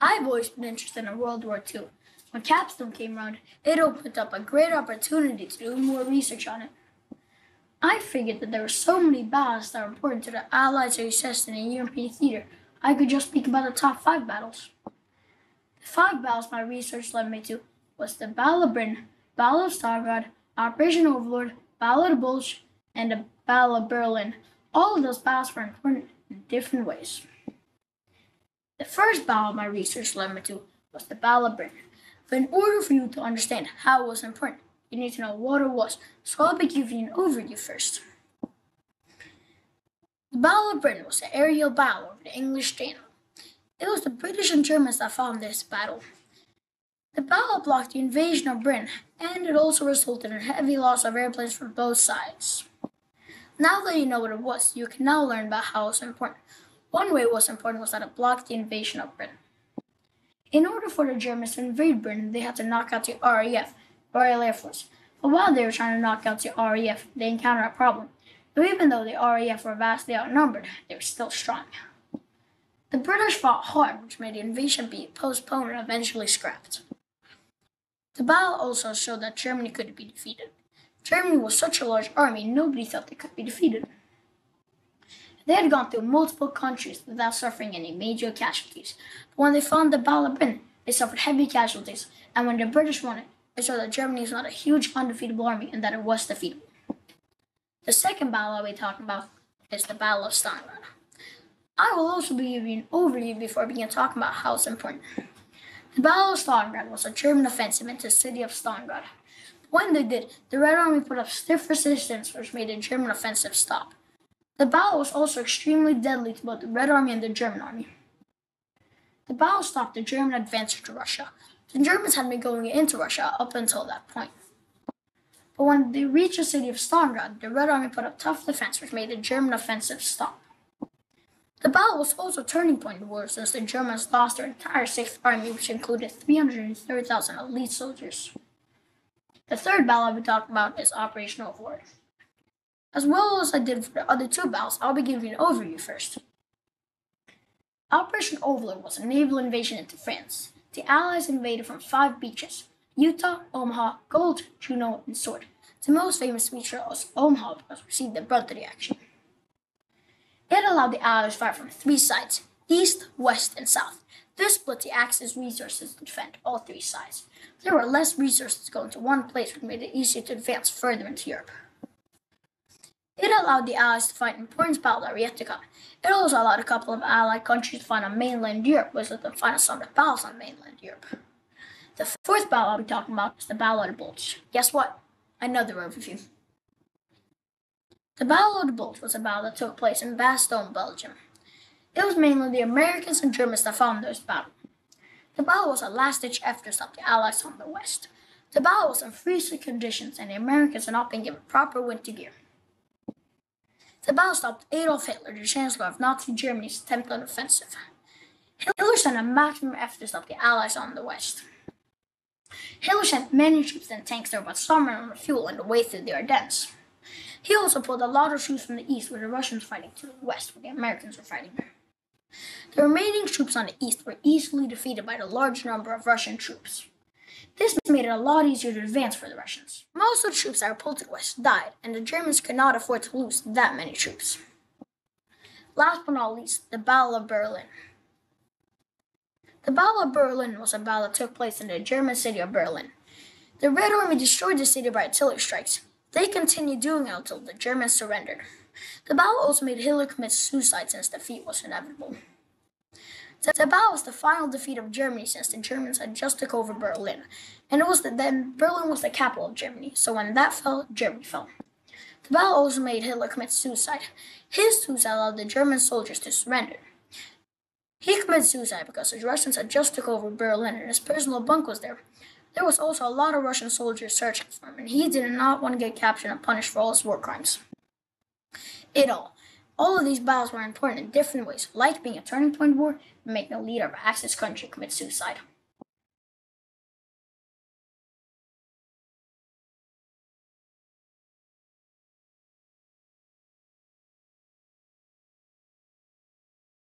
I've always been interested in World War II. When Capstone came around, it opened up a great opportunity to do more research on it. I figured that there were so many battles that were important to the Allies success in the European theater, I could just speak about the top five battles. The five battles my research led me to was the Battle of Britain, Battle of Stalingrad, Operation Overlord, Battle of the Bulge, and the Battle of Berlin. All of those battles were important in different ways. The first battle my research led me to was the Battle of Britain. But in order for you to understand how it was important, you need to know what it was. So I'll be giving you an overview first. The Battle of Britain was an aerial battle over the English Channel. It was the British and Germans that fought in this battle. The battle blocked the invasion of Britain, and it also resulted in heavy loss of airplanes from both sides. Now that you know what it was, you can now learn about how it was important. One way it was important was that it blocked the invasion of Britain. In order for the Germans to invade Britain, they had to knock out the RAF, Royal Air Force. But while they were trying to knock out the RAF, they encountered a problem. So even though the RAF were vastly outnumbered, they were still strong. The British fought hard, which made the invasion be postponed and eventually scrapped. The battle also showed that Germany could be defeated. Germany was such a large army, nobody thought they could be defeated. They had gone through multiple countries without suffering any major casualties. But when they found the Battle of they suffered heavy casualties, and when the British won it, it showed that Germany is not a huge undefeatable army and that it was defeatable. The second battle I'll be talking about is the Battle of Stalingrad. I will also be giving an overview before I begin talking about how it's important. The Battle of Stalingrad was a German offensive into the city of Stalingrad. When they did, the Red Army put up stiff resistance, which made the German offensive stop. The battle was also extremely deadly to both the Red Army and the German Army. The battle stopped the German advance into Russia. The Germans had been going into Russia up until that point. But when they reached the city of Stalingrad, the Red Army put up tough defense, which made the German offensive stop. The battle was also a turning point in the war since the Germans lost their entire Sixth Army, which included 330,000 elite soldiers. The third battle be talking about is Operation Overlord. As well as I did for the other two battles, I'll be giving an overview first. Operation Overlord was a naval invasion into France. The Allies invaded from five beaches Utah, Omaha, Gold, Juno, and Sword. The most famous feature was Omaha because received the brunt of the action. It allowed the Allies to fight from three sides east, west, and south. This split the Axis resources to defend all three sides. There were less resources going to one place, which made it easier to advance further into Europe. It allowed the Allies to fight important battles to come. It also allowed a couple of Allied countries to fight on mainland Europe, which them fight on some of the battles on mainland Europe. The fourth battle I'll be talking about is the Battle of the Bulge. Guess what? Another overview. The Battle of the Bulge was a battle that took place in Bastogne, Belgium. It was mainly the Americans and Germans that fought in this battle. The battle was a last-ditch effort to stop the Allies from the west. The battle was in freezing conditions, and the Americans had not been given proper winter gear. The battle stopped Adolf Hitler, the Chancellor of Nazi Germany's attempted offensive. Hitler sent a maximum effort to stop the Allies on the west. Hitler sent many troops and tanks there, but some of fuel on the way through the Ardennes. He also pulled a lot of troops from the east, where the Russians were fighting, to the west, where the Americans were fighting. The remaining troops on the east were easily defeated by the large number of Russian troops. This made it a lot easier to advance for the Russians. Most of the troops that were pulled to the west died, and the Germans could not afford to lose that many troops. Last but not least, the Battle of Berlin. The Battle of Berlin was a battle that took place in the German city of Berlin. The Red Army destroyed the city by artillery strikes. They continued doing it until the Germans surrendered. The battle also made Hitler commit suicide since defeat was inevitable. The battle was the final defeat of Germany since the Germans had just took over Berlin, and it was the, then Berlin was the capital of Germany. So when that fell, Germany fell. The battle also made Hitler commit suicide. His suicide allowed the German soldiers to surrender. He committed suicide because the Russians had just took over Berlin and his personal bunk was there. There was also a lot of Russian soldiers searching for him, and he did not want to get captured and punished for all his war crimes. It all. All of these battles were important in different ways, like being a turning point war and making a leader of Axis country commit suicide.